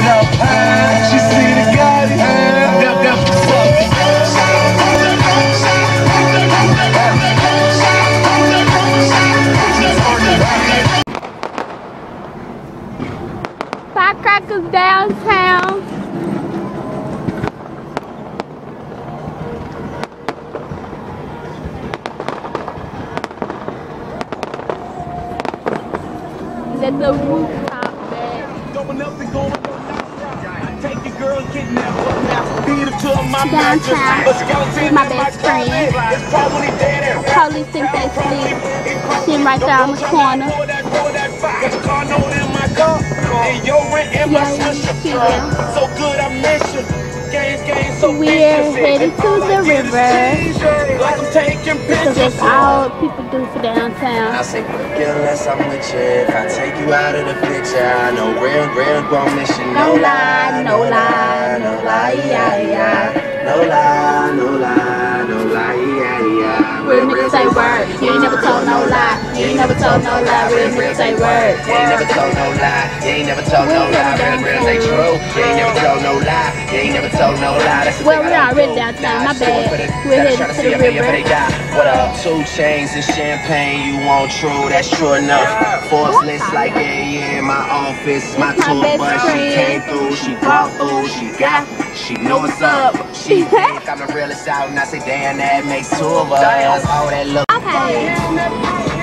the. Firecrackers downtown. That's the rooftop Downtown. A skeleton With my best friend. It's probably dead and Police think they sleep. Sitting right there on the corner. Pour that, pour that fire. Got your in my car. And your rent in my Yeah, sister. yeah. So good I miss you. So We're headed to the river. Like I'm taking Because pictures. that's all people do for downtown. I say fuck unless I'm with you. If I take you out of the picture, I know real, real grown mission. No lie, no lie, no lie, yeah, yeah. No lie, no lie, say word. You ain't never told no lie. You ain't never told no lie. Real niggas say word. You ain't never told no lie. You ain't never told no lie. Real, real, they true. You ain't never told no lie. You ain't never told no lie. That's the Well, we're I don't already downtown. My bad. We're gotta headed to the a million river. for they die. What up? Two chains and champagne. You want true? That's true enough. Forbes list like yeah, yeah. My office, my That's my tour bus. She came through. She brought through. She got. She know what's up. She think I'm the realest out, and I say, damn, that makes two of us. All that look. Okay.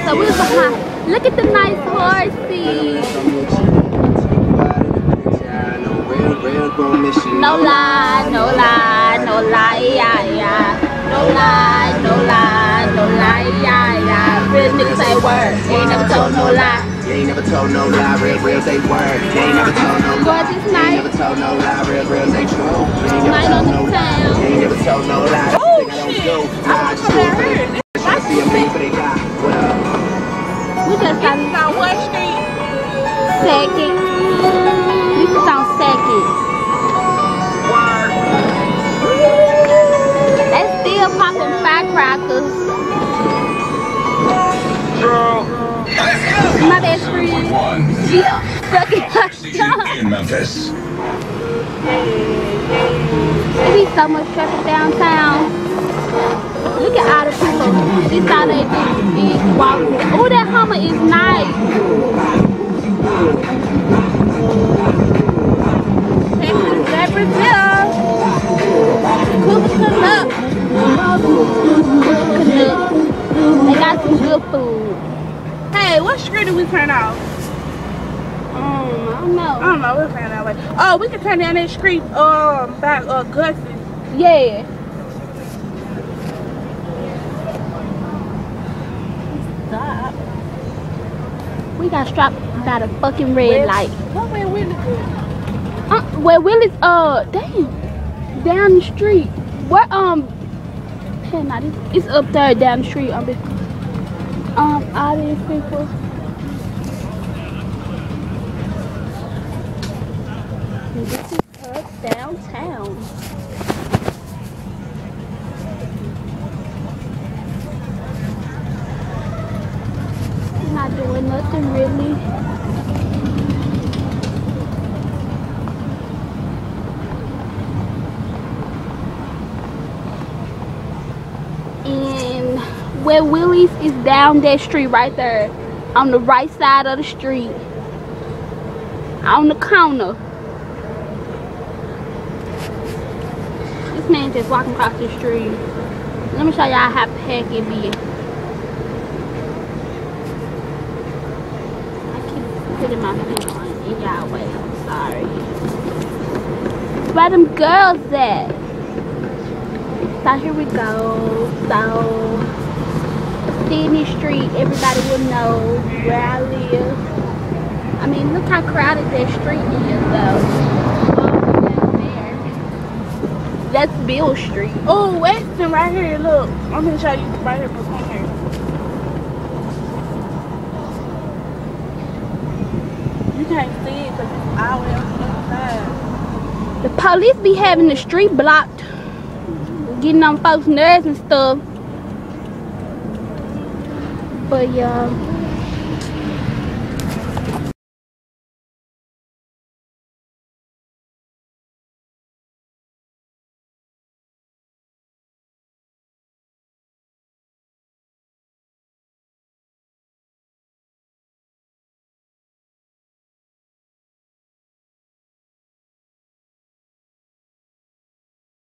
So we're behind. Look at the nice horsey. No lie, no lie, no lie, yeah, yeah. No lie, no lie, no lie, yeah, yeah. Real niggas say word. You ain't never told no lie. You ain't never told no lie, real, real, they word. You ain't never told no lie. Gorgeous night. ain't never told no lie, real, real, they true. Ain't never told no lie. That's Oh, the thing I don't shit. do. I just do it for the- Try to see a million for they got. What up? We just got It's on what street? second. This is on second. They still popping firecrackers. My best friend. One. Yeah. Stuck in her Station in Memphis. Be so much traffic downtown. Look at all the people. This all they do is. Oh, that Hummer is nice. Texas de Brazil. Kooky Canuck. Kooky Canuck. They got some good food. Hey, what street did we turn off? Um, I don't know. I don't know. We'll turn that way. Oh, we can turn down that street um back uh Gus's. Yeah. Stop. We got stopped by the fucking red light. What way we looking? Uh, where Willie's, uh, damn, down the street. Where, um, hell, nah, this, it's up there down the street. Um, all these people. This is us downtown. Not doing nothing really. and where Willie's is down that street right there on the right side of the street on the corner man just walking across the street let me show y'all how packed it be I keep putting my finger on it in y'all way I'm sorry where them girls at so here we go. So Sydney Street, everybody will know where I live. I mean, look how crowded that street is though. That's Beale Street. Oh, Westin right here. Look, I'm gonna show you right here. Right here. You can't see it because it's all the on the other side. The police be having the street blocked, getting on folks' nerves and stuff. But yeah.